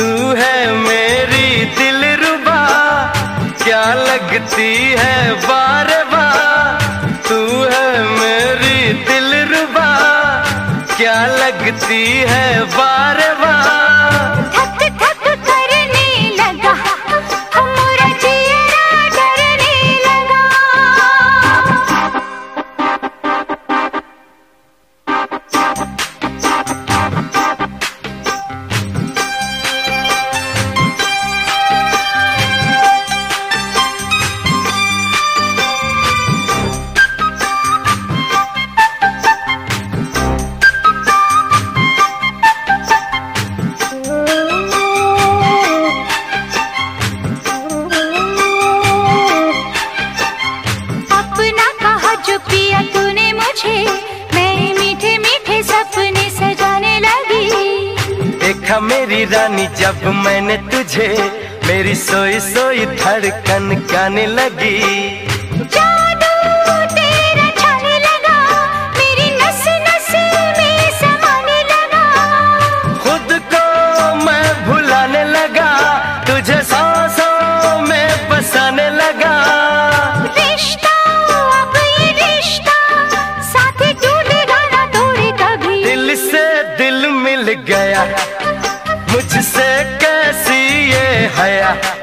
तू है मेरी दिल रुबा क्या लगती है बार बार तू है मेरी दिल रुबा क्या लगती है बार बार जो पिया तूने मुझे मैं मीठे मीठे सपने सजाने लगी। देखा मेरी रानी जब मैंने तुझे मेरी सोई सोई धड़कन गाने लगी। जादू मिल गया। मुझसे कैसी ये हया?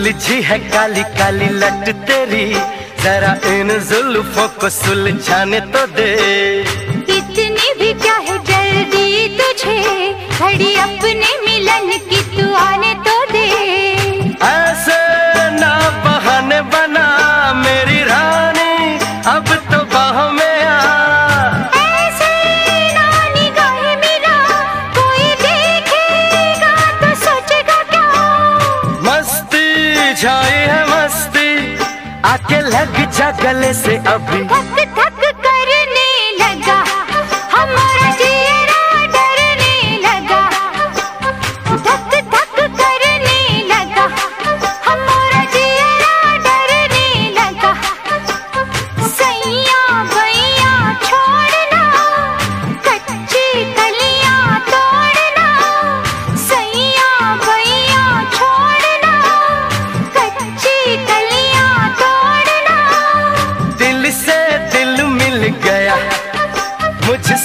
उलझी है काली काली लट तेरी। जरा इन जुल्फों को सुलझाने तो दे। लग जा गले से अभी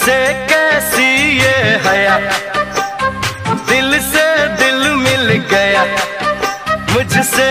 मुझसे कैसी ये हया? दिल से दिल मिल गया। मुझसे